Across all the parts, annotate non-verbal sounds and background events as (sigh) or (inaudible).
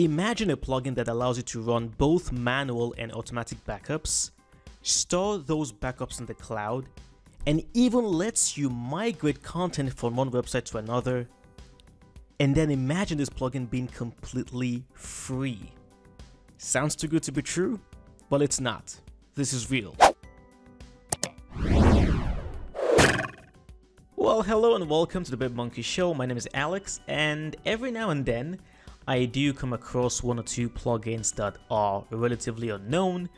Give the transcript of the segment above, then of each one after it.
Imagine a plugin that allows you to run both manual and automatic backups, store those backups in the cloud, and even lets you migrate content from one website to another. And then imagine this plugin being completely free. Sounds too good to be true? Well, it's not. This is real. Well, hello and welcome to the Web Monkey Show. My name is Alex, and every now and then I do come across one or two plugins that are relatively unknown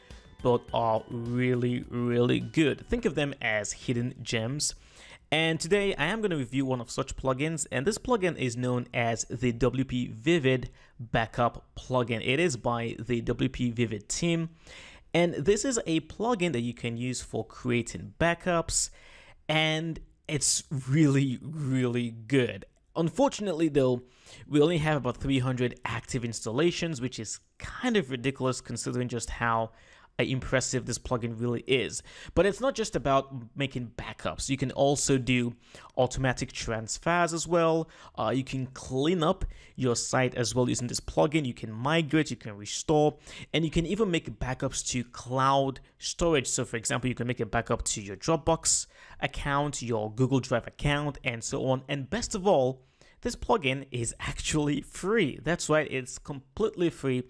but are really, really good. Think of them as hidden gems. And today I am going to review one of such plugins, and this plugin is known as the WP Vivid Backup plugin. It is by the WP Vivid team, and this is a plugin that you can use for creating backups, and it's really, really good. Unfortunately, though, we only have about 300 active installations, which is kind of ridiculous considering just how impressive this plugin really is. But it's not just about making backups. You can also do automatic transfers as well. Uh, you can clean up your site as well using this plugin. You can migrate, you can restore, and you can even make backups to cloud storage. So for example, you can make a backup to your Dropbox account, your Google Drive account, and so on. And best of all, this plugin is actually free. That's right, it's completely free.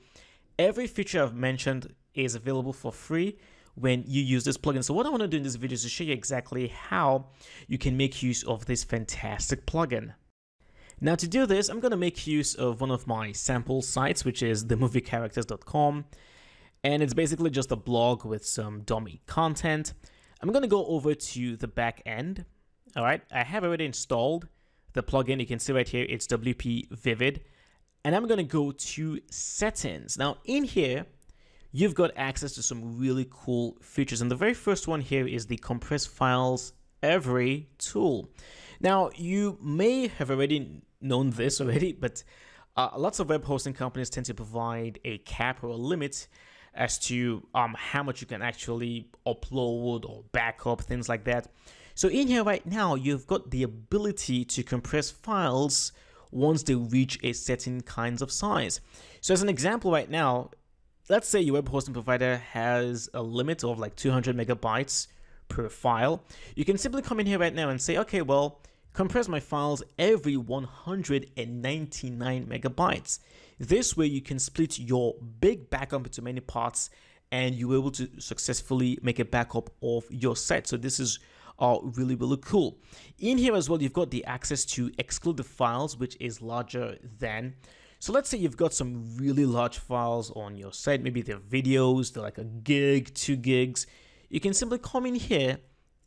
Every feature I've mentioned is available for free when you use this plugin. So what I want to do in this video is to show you exactly how you can make use of this fantastic plugin. Now to do this, I'm going to make use of one of my sample sites, which is themoviecharacters.com. And it's basically just a blog with some dummy content. I'm going to go over to the back end. All right, I have already installed the plugin. You can see right here, it's WP Vivid. And I'm going to go to settings. Now in here, you've got access to some really cool features. And the very first one here is the compress files every tool. Now, you may have already known this already, but uh, lots of web hosting companies tend to provide a cap or a limit as to um, how much you can actually upload or backup, things like that. So in here right now, you've got the ability to compress files once they reach a certain kinds of size. So as an example right now, let's say your web hosting provider has a limit of like 200 megabytes per file, you can simply come in here right now and say, okay, well, compress my files every 199 megabytes. This way you can split your big backup into many parts and you're able to successfully make a backup of your site. So this is uh, really, really cool. In here as well, you've got the access to exclude the files, which is larger than so let's say you've got some really large files on your site, maybe they're videos, they're like a gig, two gigs. You can simply come in here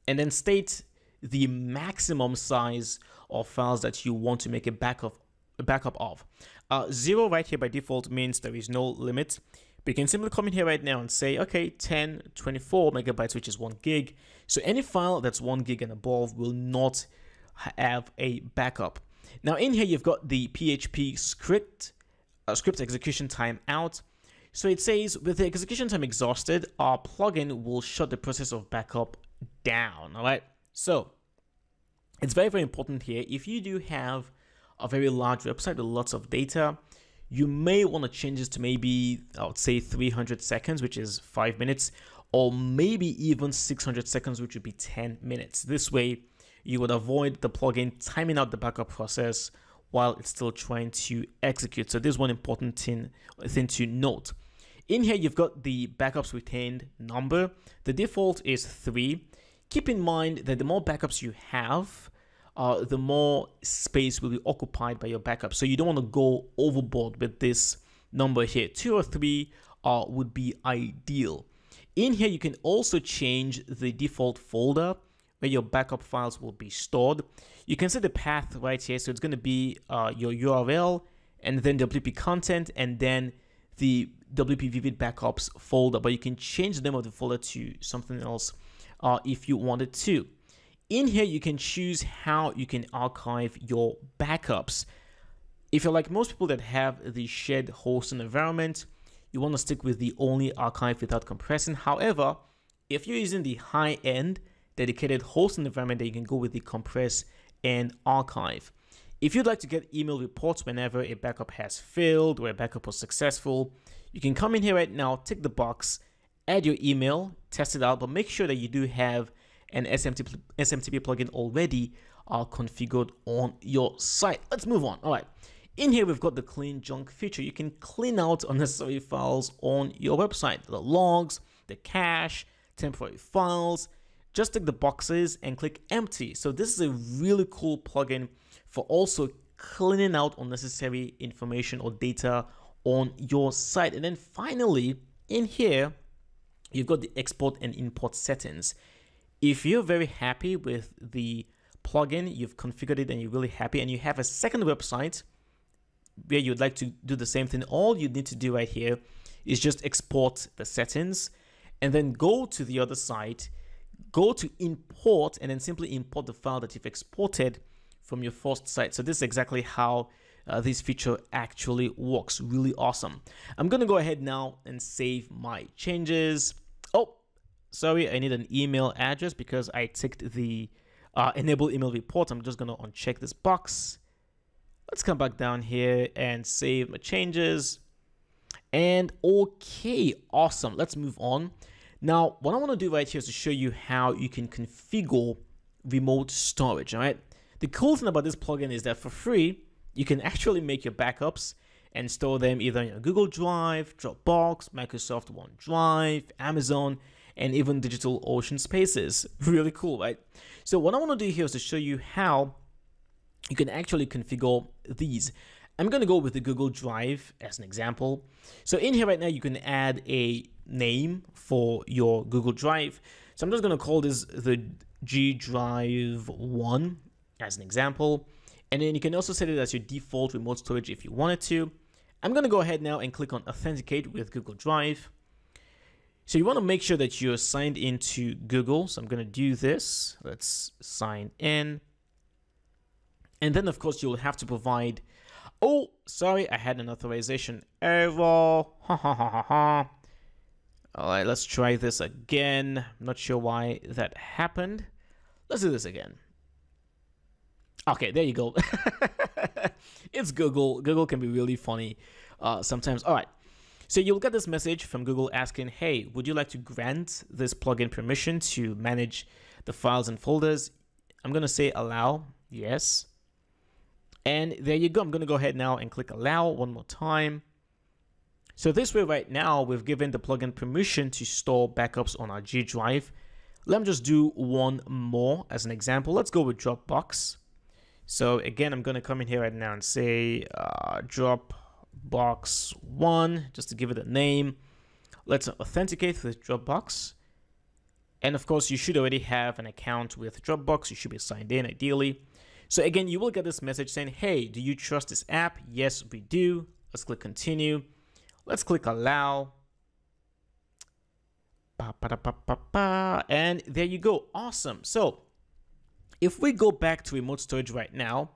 and then state the maximum size of files that you want to make a backup, a backup of. Uh, zero right here by default means there is no limit. But you can simply come in here right now and say, okay, 10, 24 megabytes, which is one gig. So any file that's one gig and above will not have a backup. Now in here, you've got the PHP script, uh, script execution time out. So it says, with the execution time exhausted, our plugin will shut the process of backup down, all right? So it's very, very important here. If you do have a very large website with lots of data, you may want to change this to maybe, I would say 300 seconds, which is five minutes, or maybe even 600 seconds, which would be 10 minutes. This way, you would avoid the plugin timing out the backup process while it's still trying to execute. So this is one important thing, thing to note. In here, you've got the backups retained number. The default is three. Keep in mind that the more backups you have, uh, the more space will be occupied by your backup. So you don't want to go overboard with this number here. Two or three uh, would be ideal. In here, you can also change the default folder where your backup files will be stored. You can set the path right here. So it's going to be uh, your URL and then WP content and then the WP Vivid backups folder. But you can change the name of the folder to something else uh, if you wanted to. In here, you can choose how you can archive your backups. If you're like most people that have the shared hosting environment, you want to stick with the only archive without compressing. However, if you're using the high end dedicated hosting environment that you can go with the compress and archive. If you'd like to get email reports whenever a backup has failed or a backup was successful, you can come in here right now, tick the box, add your email, test it out, but make sure that you do have an SMTP, SMTP plugin already uh, configured on your site. Let's move on. All right. In here, we've got the clean junk feature. You can clean out (laughs) unnecessary files on your website, the logs, the cache, temporary files. Just tick the boxes and click empty. So this is a really cool plugin for also cleaning out unnecessary information or data on your site. And then finally, in here, you've got the export and import settings. If you're very happy with the plugin, you've configured it and you're really happy, and you have a second website where you'd like to do the same thing, all you need to do right here is just export the settings and then go to the other site, go to import, and then simply import the file that you've exported from your first site. So this is exactly how uh, this feature actually works. Really awesome. I'm going to go ahead now and save my changes. Oh, sorry, I need an email address because I ticked the uh, enable email report. I'm just going to uncheck this box. Let's come back down here and save my changes. And okay, awesome. Let's move on. Now, what I want to do right here is to show you how you can configure remote storage, all right? The cool thing about this plugin is that for free, you can actually make your backups and store them either in Google Drive, Dropbox, Microsoft OneDrive, Amazon, and even DigitalOcean Spaces. (laughs) Really cool, right? So what I want to do here is to show you how you can actually configure these. I'm going to go with the Google Drive as an example. So in here right now, you can add a name for your Google Drive. So I'm just going to call this the G Drive 1 as an example. And then you can also set it as your default remote storage if you wanted to. I'm going to go ahead now and click on authenticate with Google Drive. So you want to make sure that you're signed into Google. So I'm going to do this. Let's sign in. And then of course you'll have to provide, oh, sorry, I had an authorization error. Ha ha ha ha ha. All right, let's try this again. I'm not sure why that happened. Let's do this again. Okay, there you go. (laughs) it's Google. Google can be really funny uh, sometimes. All right. So you'll get this message from Google asking, hey, would you like to grant this plugin permission to manage the files and folders? I'm going to say allow. Yes. And there you go. I'm going to go ahead now and click allow one more time. So this way right now, we've given the plugin permission to store backups on our G Drive. Let me just do one more as an example. Let's go with Dropbox. So again, I'm going to come in here right now and say uh, Dropbox 1, just to give it a name. Let's authenticate with Dropbox. And of course, you should already have an account with Dropbox. You should be signed in ideally. So again, you will get this message saying, hey, do you trust this app? Yes, we do. Let's click continue. Let's click allow. And there you go. Awesome. So if we go back to remote storage right now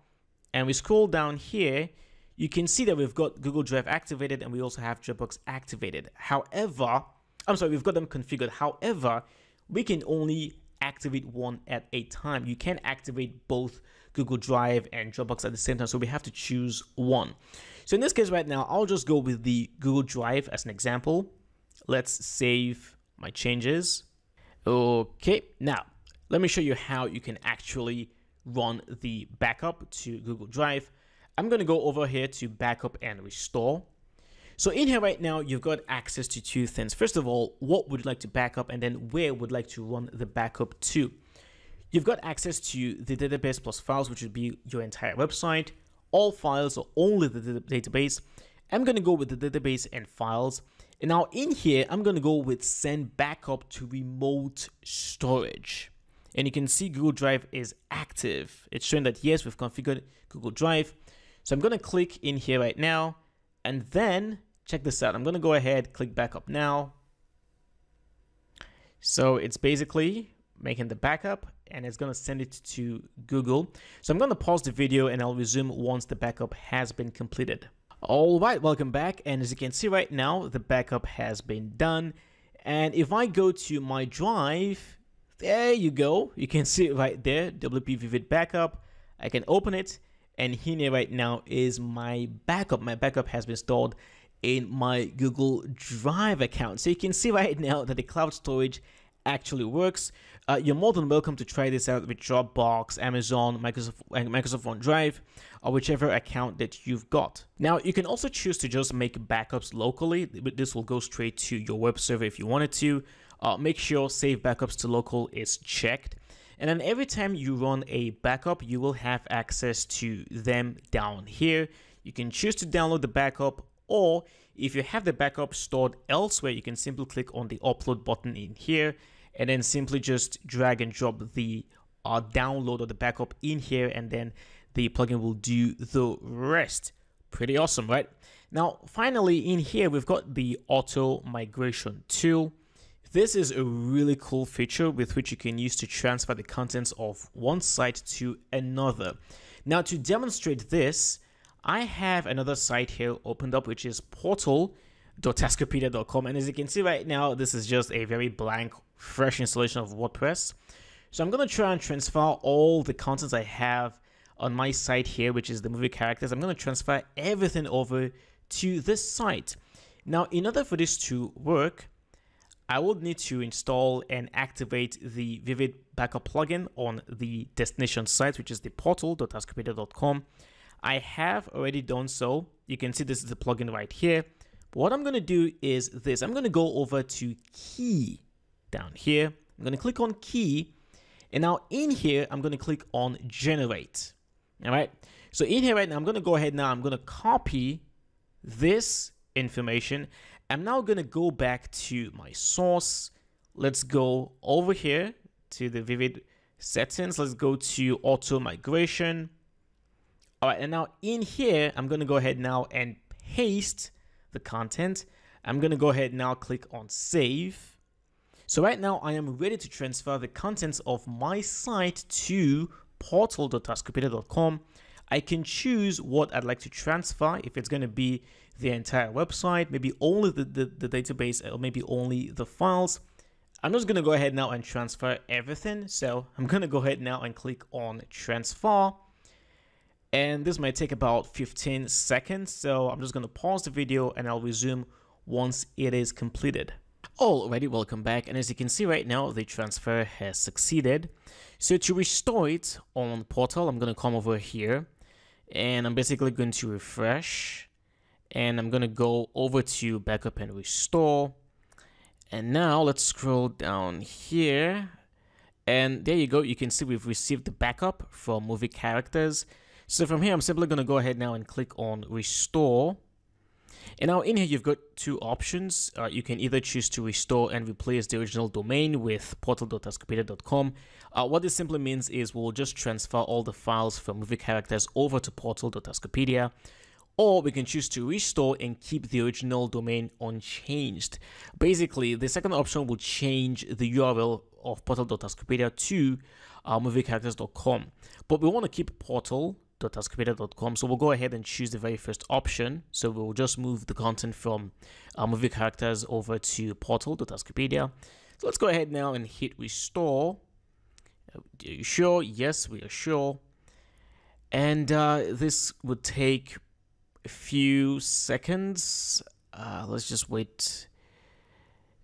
and we scroll down here, you can see that we've got Google Drive activated and we also have Dropbox activated. However, I'm sorry, we've got them configured. However, we can only activate one at a time. You can't activate both Google Drive and Dropbox at the same time, so we have to choose one. So in this case right now, I'll just go with the Google Drive as an example. Let's save my changes. Okay, now let me show you how you can actually run the backup to Google Drive. I'm going to go over here to backup and restore. So in here right now, you've got access to two things. First of all, what would you like to backup and then where would like to run the backup to. You've got access to the database plus files, which would be your entire website, all files or only the database. I'm going to go with the database and files. And now in here, I'm going to go with send backup to remote storage and you can see Google Drive is active. It's showing that yes, we've configured Google Drive. So I'm going to click in here right now and then check this out. I'm going to go ahead, click backup now. So it's basically making the backup and it's going to send it to Google. So I'm going to pause the video and I'll resume once the backup has been completed. All right, welcome back. And as you can see right now, the backup has been done. And if I go to my drive, there you go. You can see it right there, WP Vivid Backup. I can open it and here right now is my backup. My backup has been stored in my Google Drive account. So you can see right now that the cloud storage actually works. Uh, you're more than welcome to try this out with Dropbox, Amazon, Microsoft, Microsoft OneDrive, or whichever account that you've got. Now, you can also choose to just make backups locally. This will go straight to your web server if you wanted to. Uh, make sure Save Backups to Local is checked. And then every time you run a backup, you will have access to them down here. You can choose to download the backup or if you have the backup stored elsewhere, you can simply click on the upload button in here and then simply just drag and drop the uh, download or the backup in here and then the plugin will do the rest. Pretty awesome, right? Now, finally in here, we've got the auto migration tool. This is a really cool feature with which you can use to transfer the contents of one site to another. Now, to demonstrate this, I have another site here opened up, which is portal.tascopedia.com. And as you can see right now, this is just a very blank, fresh installation of WordPress. So I'm going to try and transfer all the contents I have on my site here, which is the movie characters. I'm going to transfer everything over to this site. Now, in order for this to work, I would need to install and activate the Vivid Backup plugin on the destination site, which is the portal.tascopedia.com. I have already done so. You can see this is the plugin right here. But what I'm going to do is this. I'm going to go over to key down here. I'm going to click on key. And now in here, I'm going to click on generate. All right. So in here right now, I'm going to go ahead now. I'm going to copy this information. I'm now going to go back to my source. Let's go over here to the Vivid settings. Let's go to auto migration. All right, and now in here, I'm going to go ahead now and paste the content. I'm going to go ahead now click on save. So right now I am ready to transfer the contents of my site to portal.tascopedia.com. I can choose what I'd like to transfer, if it's going to be the entire website, maybe only the, the, the database, or maybe only the files. I'm just going to go ahead now and transfer everything. So I'm going to go ahead now and click on transfer and this might take about 15 seconds so I'm just going to pause the video and I'll resume once it is completed. Alrighty, welcome back and as you can see right now the transfer has succeeded. So to restore it on portal I'm going to come over here and I'm basically going to refresh and I'm going to go over to backup and restore and now let's scroll down here and there you go you can see we've received the backup from movie characters so from here, I'm simply going to go ahead now and click on restore. And now in here, you've got two options. Uh, you can either choose to restore and replace the original domain with portal.tascopedia.com. Uh, what this simply means is we'll just transfer all the files from movie characters over to portal.tascopedia. Or we can choose to restore and keep the original domain unchanged. Basically, the second option will change the URL of portal.tascopedia to uh, moviecharacters.com. But we want to keep portal movie.tascopedia.com. So we'll go ahead and choose the very first option. So we'll just move the content from our movie characters over to portal.tascopedia. So let's go ahead now and hit restore. Are you sure? Yes, we are sure. And uh, this would take a few seconds. Uh, let's just wait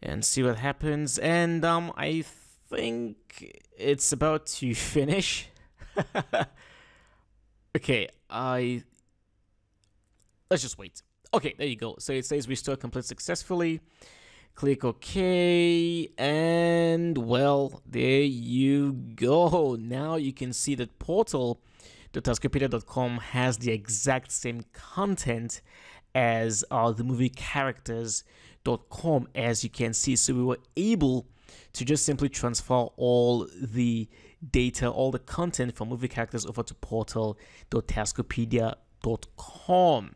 and see what happens. And um, I think it's about to (laughs) finish. (laughs) Okay, I... Let's just wait. Okay, there you go. So it says restore complete successfully. Click OK, and well, there you go. Now you can see that portal, portal.tascopedia.com has the exact same content as uh, the movie characters.com as you can see. So we were able to just simply transfer all the data, all the content from movie characters over to portal.tascopedia.com.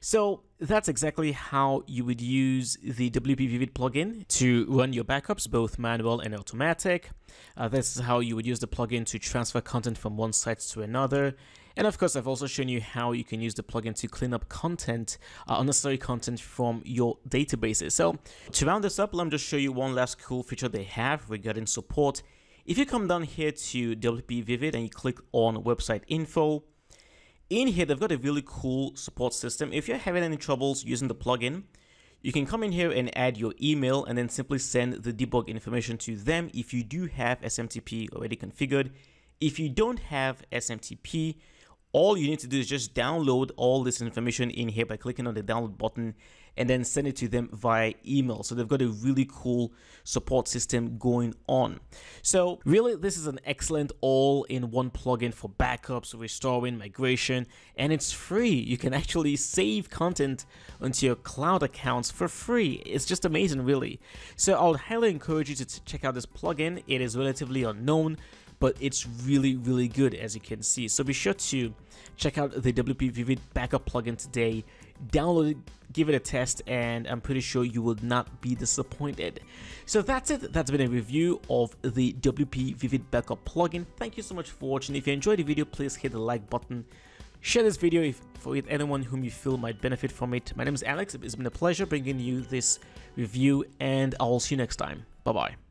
So that's exactly how you would use the WP Vivid plugin to run your backups, both manual and automatic. Uh, this is how you would use the plugin to transfer content from one site to another. And of course, I've also shown you how you can use the plugin to clean up content, uh, unnecessary content from your databases. So to round this up, let me just show you one last cool feature they have regarding support if you come down here to WP Vivid and you click on website info, in here, they've got a really cool support system. If you're having any troubles using the plugin, you can come in here and add your email and then simply send the debug information to them if you do have SMTP already configured. If you don't have SMTP, all you need to do is just download all this information in here by clicking on the download button and then send it to them via email. So they've got a really cool support system going on. So really, this is an excellent all-in-one plugin for backups, restoring, migration, and it's free. You can actually save content onto your cloud accounts for free. It's just amazing, really. So I would highly encourage you to check out this plugin. It is relatively unknown but it's really really good as you can see so be sure to check out the wp vivid backup plugin today download it, give it a test, and I'm pretty sure you will not be disappointed. So that's it. That's been a review of the WP Vivid Backup plugin. Thank you so much for watching. If you enjoyed the video, please hit the like button. Share this video if, for with anyone whom you feel might benefit from it. My name is Alex. It's been a pleasure bringing you this review, and I'll see you next time. Bye-bye.